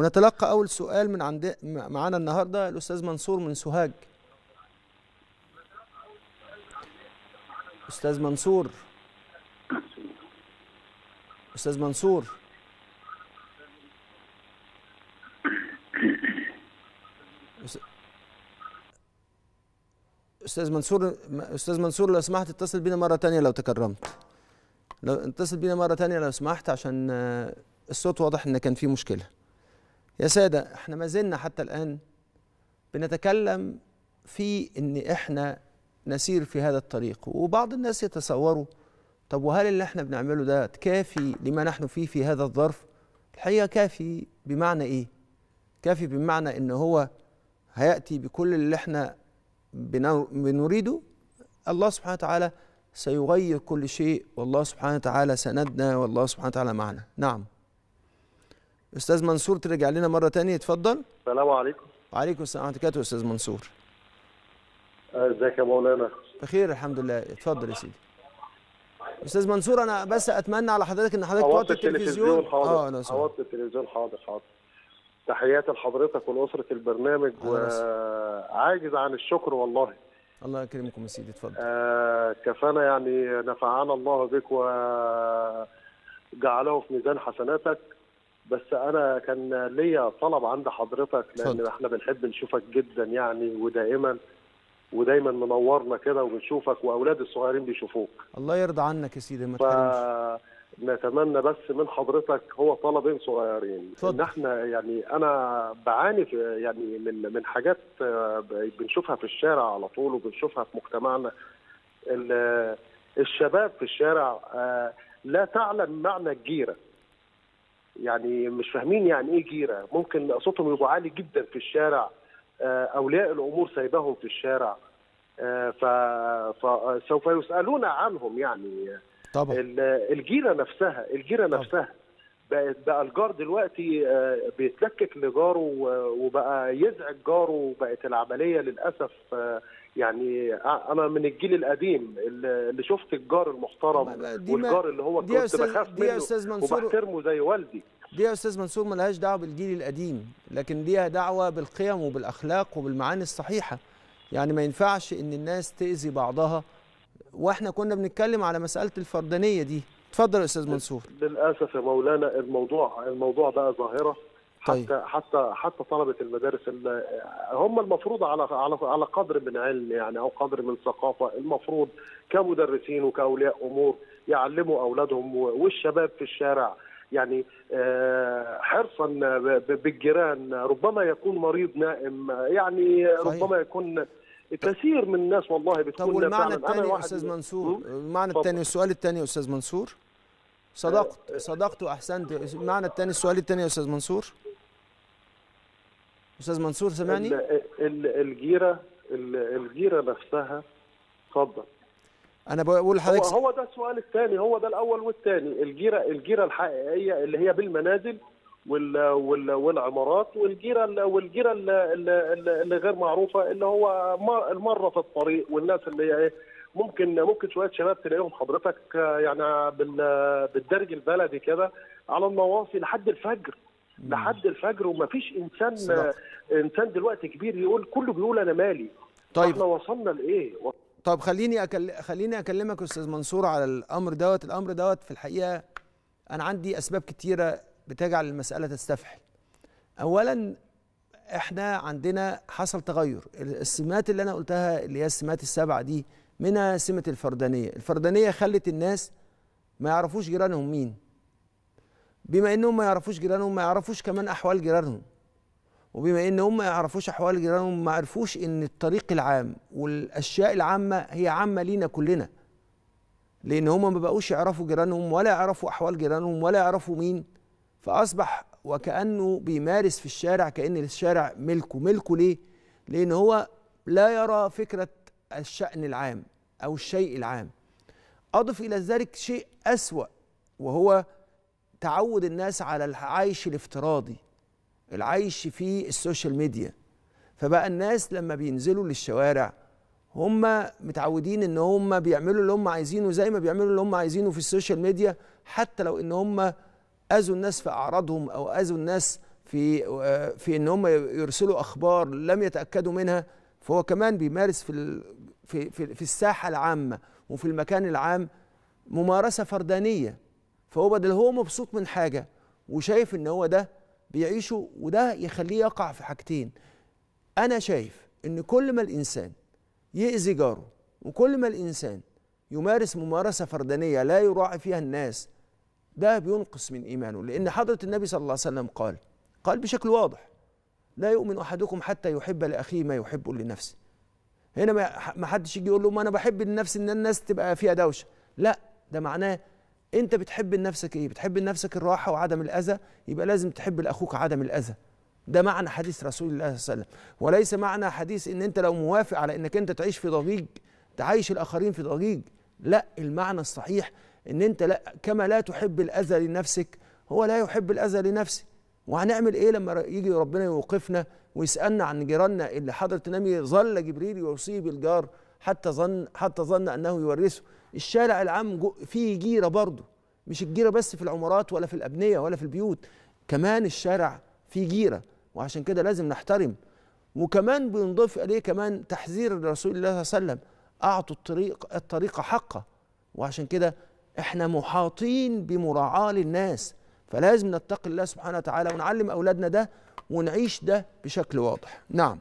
ونتلقى أول سؤال من عند معانا النهارده الأستاذ منصور من سوهاج. أستاذ منصور. أستاذ منصور. أس- أستاذ منصور أستاذ منصور لو سمحت اتصل بينا مرة تانية لو تكرمت. لو اتصل بينا مرة تانية لو سمحت عشان الصوت واضح إن كان فيه مشكلة. يا سادة إحنا ما زلنا حتى الآن بنتكلم في إن إحنا نسير في هذا الطريق وبعض الناس يتصوروا طب وهل اللي إحنا بنعمله ده كافي لما نحن فيه في هذا الظرف؟ الحقيقة كافي بمعنى إيه؟ كافي بمعنى إن هو هيأتي بكل اللي إحنا بنريده الله سبحانه وتعالى سيغير كل شيء والله سبحانه وتعالى سندنا والله سبحانه وتعالى معنا. نعم. أستاذ منصور ترجع لنا مرة تانية اتفضل. السلام عليكم. وعليكم السلام. ورحمه الله أستاذ منصور. إزيك يا مولانا؟ بخير الحمد لله. اتفضل يا سيدي. أستاذ منصور أنا بس أتمنى على حضرتك إن حضرتك توطي التلفزيون حاضر. آه سمحت. عوضت التلفزيون حاضر حاضر. تحياتي لحضرتك ولأسرة البرنامج. وعاجز عن الشكر والله. الله يكرمكم يا سيدي اتفضل. آه، كفانا يعني نفعنا الله بك وجعله في ميزان حسناتك. بس أنا كان ليا طلب عند حضرتك لأن اتفضل. إحنا بنحب نشوفك جدا يعني ودائما ودايما منورنا كده وبنشوفك وأولاد الصغيرين بيشوفوك. الله يرضى عنك يا سيدي ما تحرمش. فنتمنى بس من حضرتك هو طلبين صغيرين. اتفضل. ان إحنا يعني أنا بعاني في يعني من من حاجات آه، بنشوفها في الشارع على طول وبنشوفها في مجتمعنا. ال- الشباب في الشارع آه، لا تعلم معنى الجيرة. يعني مش فاهمين يعني إيه جيرة. ممكن صوتهم يبقى عالي جدا في الشارع آه، اولياء الأمور سايباهم في الشارع. آه، فسوف يسألون عنهم يعني. طبعا. ال- الجيرة نفسها الجيرة. نفسها. بقى الجار دلوقتي آه، بيتلكك لجاره وبقى يزعج جاره وبقت العملية للأسف آه، يعني آه، أنا من الجيل القديم اللي شفت الجار المحترم ما- والجار اللي هو كنت بخاف منه وبحترمه زي والدي. دي يا أستاذ منصور ملهاش دعوة بالجيل القديم لكن ليها دعوة بالقيم وبالأخلاق وبالمعاني الصحيحة. يعني ما ينفعش إن الناس تأذي بعضها. وإحنا كنا بنتكلم على مسألة الفردانية دي. اتفضل يا أستاذ منصور. للأسف يا مولانا الموضوع الموضوع بقى ظاهرة. طيب. حتى حتى حتى طلبة المدارس ال- هم المفروض على على على قدر من علم يعني أو قدر من ثقافة. المفروض كمدرسين وكأولياء أمور يعلموا أولادهم والشباب في الشارع. يعني آه، حرصا بالجيران. ربما يكون مريض نائم. يعني. ربما يكون كثير من الناس والله طب بتكون والمعنى الثاني يا أستاذ من- منصور؟ المعنى. الثاني السؤال الثاني يا أستاذ منصور؟ صدقت صدقت وأحسنت. المعنى الثاني السؤال الثاني يا أستاذ منصور؟ أستاذ منصور ال- الجيرة ال- الجيرة نفسها اتفضل. أنا بقول هو لحضرتك هو ده السؤال الثاني هو ده الأول والثاني الجيره الجيرة الحقيقية اللي هي بالمنازل والعمارات والجيره ال- والجيره ال- ال- ال- اللي غير معروفة اللي هو المرة في الطريق والناس اللي هي إيه ممكن ممكن شوية شباب تلاقيهم حضرتك يعني بال- بالدرج البلدي كده على النواصي لحد الفجر لحد الفجر ومفيش إنسان صدقت. إنسان دلوقتي كبير يقول كله بيقول أنا مالي. طيب. إحنا وصلنا لإيه؟ طب خليني أكل... خليني أكلمك أستاذ منصور على الأمر دوت. الأمر دوت في الحقيقة أنا عندي أسباب كتيرة بتجعل المسألة تستفحل. اولا إحنا عندنا حصل تغير. السمات اللي أنا قلتها اللي هي السمات السبعة دي منها سمة الفردانية. الفردانية خلت الناس ما يعرفوش جيرانهم مين. بما انهم ما يعرفوش جيرانهم ما يعرفوش كمان أحوال جيرانهم. وبما إن هم ما يعرفوش أحوال جيرانهم ما عرفوش إن الطريق العام والأشياء العامة هي عامة لينا كلنا. لأن هم ما بقوش يعرفوا جيرانهم ولا يعرفوا أحوال جيرانهم ولا يعرفوا مين. فأصبح وكأنه بيمارس في الشارع كأن الشارع ملكه. ملكه ليه؟ لأن هو لا يرى فكرة الشأن العام أو الشيء العام. أضف إلى ذلك شيء أسوأ وهو تعود الناس على العيش الافتراضي العيش في ال social media. فبقى الناس لما بينزلوا للشوارع هم متعودين إن هم بيعملوا اللي هم عايزينه زي ما بيعملوا اللي هم عايزينه في ال social media حتى لو إن هم أذوا الناس في أعراضهم أو أذوا الناس في في إن هم يرسلوا أخبار لم يتأكدوا منها فهو كمان بيمارس في في في, في الساحة العامة وفي المكان العام ممارسة فردانية. فهو بدل هو مبسوط من حاجة وشايف إن هو ده بيعيشه وده يخليه يقع في حاجتين. أنا شايف إن كل ما الإنسان يأذي جاره وكل ما الإنسان يمارس ممارسة فردانية لا يراعي فيها الناس ده بينقص من إيمانه لأن حضرة النبي صلى الله عليه وسلم قال قال بشكل واضح لا يؤمن أحدكم حتى يحب لأخيه ما يحب لنفسه. هنا ما حدش يجي يقول له ما أنا بحب لنفسي إن الناس تبقى فيها دوشة. لا ده معناه أنت بتحب لنفسك إيه؟ بتحب لنفسك الراحة وعدم الأذى؟ يبقى لازم تحب لأخوك عدم الأذى. ده معنى حديث رسول الله صلى الله عليه وسلم. وليس معنى حديث إن أنت لو موافق على إنك أنت تعيش في ضجيج تعيش الآخرين في ضجيج. لا المعنى الصحيح إن أنت لا كما لا تحب الأذى لنفسك هو لا يحب الأذى لنفسه. وهنعمل إيه لما يجي ربنا يوقفنا ويسألنا عن جيراننا اللي حضرة النبي ظل جبريل يوصيه بالجار حتى ظن حتى ظن أنه يورثه؟ الشارع العام فيه جيرة برضه. مش الجيرة بس في العمارات ولا في الأبنية ولا في البيوت كمان الشارع فيه جيرة. وعشان كده لازم نحترم. وكمان بنضيف إليه كمان تحذير رسول الله صلى الله عليه وسلم. أعطوا الطريق الطريق حقه. وعشان كده إحنا محاطين بمراعاة للناس فلازم نتقي الله سبحانه وتعالى ونعلم أولادنا ده ونعيش ده بشكل واضح. نعم.